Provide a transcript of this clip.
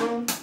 Bye.